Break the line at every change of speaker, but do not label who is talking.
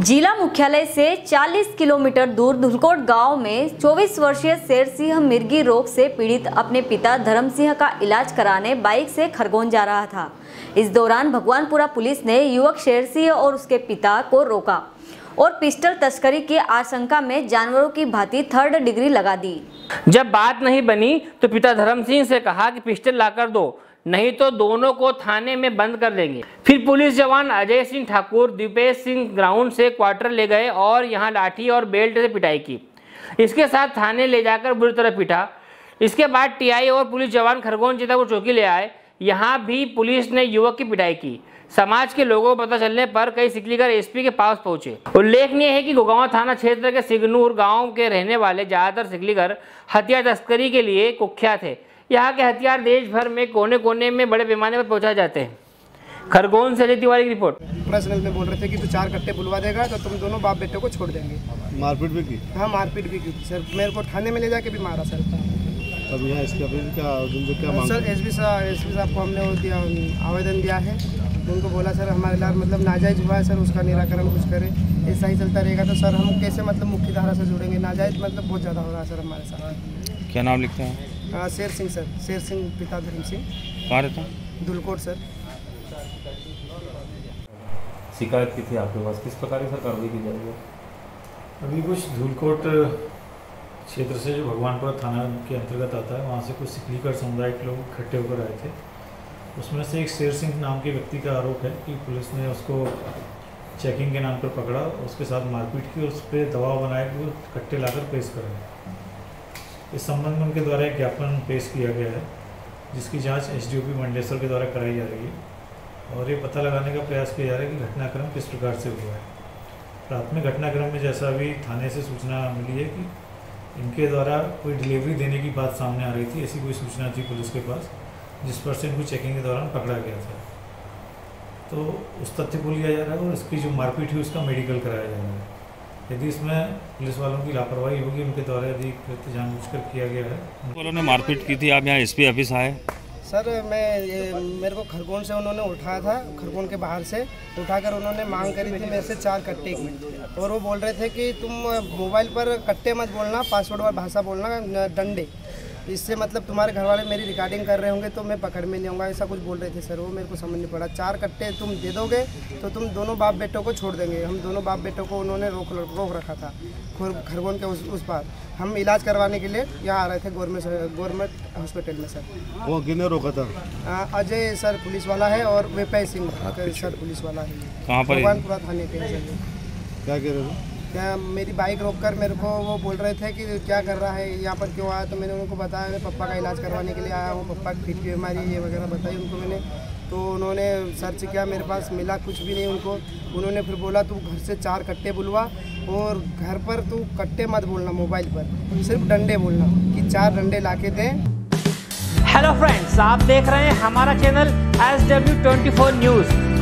जिला मुख्यालय से 40 किलोमीटर दूर धुलकोट गाँव में 24 वर्षीय शेर सिंह मिर्गी रोग से पीड़ित अपने पिता धर्म सिंह का इलाज कराने बाइक से खरगोन जा रहा था। इस दौरान भगवानपुरा पुलिस ने युवक शेर सिंह और उसके पिता को रोका और पिस्टल तस्करी की आशंका में जानवरों की भांति थर्ड डिग्री लगा दी।
जब बात नहीं बनी तो पिता धर्म सिंह से कहा कि पिस्टल लाकर दो। नहीं तो दोनों को थाने में बंद कर देंगे। फिर पुलिस जवान अजय सिंह ठाकुर, दीपेश सिंह ग्राउंड से क्वार्टर ले गए और यहाँ लाठी और बेल्ट से पिटाई की। इसके साथ थाने ले जाकर बुरी तरह पिटा। इसके बाद टीआई और पुलिस जवान खरगोन को चौकी ले आए। यहाँ भी पुलिस ने युवक की पिटाई की। समाज के लोगों को पता चलने पर कई सिकलीगर एसपी के पास पहुँचे। उल्लेखनीय है कि गुगावा थाना क्षेत्र के सिगनूर गाँव के रहने वाले ज़्यादातर सिकलीगर हत्या तस्करी के लिए कुख्यात है यहाँ के हथियार देश भर में कोने कोने में बड़े पैमाने पर पहुँचाए जाते हैं। खरगोन से अजय तिवारी की रिपोर्ट।
पर्सनल में बोल रहे थे कि तू चार कट्टे बुलवा देगा तो तुम दोनों बाप बेटे को छोड़ देंगे।
मारपीट भी की?
हाँ मारपीट भी की। सर मेरे को थाने में ले जाके भी मारा सर।
अब यहाँ इसके क्या क्या मांग
सर एस पी साहब एस पी साहब को हमने वो दिया आवेदन दिया है। उनको बोला सर हमारे लाल मतलब नाजायज हुआ है सर उसका निराकरण कुछ करें। ऐसा ही चलता रहेगा। तो सर हम कैसे मतलब मुख्य धारा से जुड़ेंगे? नाजायज मतलब बहुत ज़्यादा हो रहा है सर हमारे साथ।
क्या नाम लिखते हैं?
हाँ, शेर सिंह सर शेर सिंह पिता धर्म सिंह।
कहाँ रहता है?
धुलकोट सर।
शिकायत की थी आपके पास? किस प्रकार की सर कार्रवाई की जाएगी
अभी कुछ धूलकोट क्षेत्र से जो भगवानपुरा थाना के अंतर्गत आता है वहाँ से कुछ सिकलीकर समुदाय के लोग इकट्ठे होकर आए थे। उसमें से एक शेर सिंह नाम के व्यक्ति का आरोप है कि पुलिस ने उसको चेकिंग के नाम पर पकड़ा उसके साथ मारपीट की और उस पर दबाव बनाया कि वो कट्टे लाकर पेश करें इस संबंध में उनके द्वारा एक ज्ञापन पेश किया गया है, जिसकी जाँच एसडीओपी मंडेश्वर के द्वारा कराई जा रही है और ये पता लगाने का प्रयास किया जा रहा है कि घटनाक्रम किस प्रकार से हुआ है। प्राथमिक घटनाक्रम में जैसा अभी थाने से सूचना मिली है कि इनके द्वारा कोई डिलीवरी देने की बात सामने आ रही थी, ऐसी कोई सूचना थी पुलिस के पास, जिस पर से इनको चेकिंग के दौरान पकड़ा गया था। तो उस तथ्य को लिया जा रहा है और इसकी जो मारपीट हुई, उसका मेडिकल कराया जा रहा है। यदि इसमें पुलिस वालों की लापरवाही होगी उनके द्वारा यदि कृत्य जानबूझकर किया गया है।
वालों ने मारपीट की थी आप यहाँ एसपी ऑफ़िस आए?
सर मैं ये मेरे को खरगोन से उन्होंने उठाया था खरगोन के बाहर से उठाकर उन्होंने मांग करी थी मेरे से चार कट्टे की। और वो बोल रहे थे कि तुम मोबाइल पर कट्टे मत बोलना पासवर्ड वाली भाषा बोलना डंडे। इससे मतलब तुम्हारे घर वाले मेरी रिकॉर्डिंग कर रहे होंगे तो मैं पकड़ में नहीं आऊँगा ऐसा कुछ बोल रहे थे सर वो मेरे को समझ नहीं पड़ा। चार कट्टे तुम दे दोगे तो तुम दोनों बाप बेटों को छोड़ देंगे। हम दोनों बाप बेटों को उन्होंने रोक रोक रखा था खरगोन के उस, उस पार। हम इलाज करवाने के लिए यहाँ आ रहे थे गवर्नमेंट गवर्नमेंट हॉस्पिटल में सर।
वो किने रोका था?
अजय सर पुलिस वाला है और वेपय सिंह सर पुलिस वाला है।
कहाँ पर
भगवानपुरा थाने के हैं।
क्या कह रहे
क्या मेरी बाइक रोककर मेरे को वो बोल रहे थे कि क्या कर रहा है, यहाँ पर क्यों आया? तो मैंने उनको बताया मैं पप्पा का इलाज करवाने के लिए आया हूँ पप्पा की फिट बीमारी ये वगैरह बताई उनको मैंने। तो उन्होंने सर्च किया, मेरे पास मिला कुछ भी नहीं उनको। उन्होंने फिर बोला, तू घर से चार कट्टे बुलवा और घर पर तू कट्टे मत बोलना, मोबाइल पर। सिर्फ़ डंडे बोलना कि चार डंडे ला के दें।
हेलो फ्रेंड्स आप देख रहे हैं हमारा channel S W twenty four news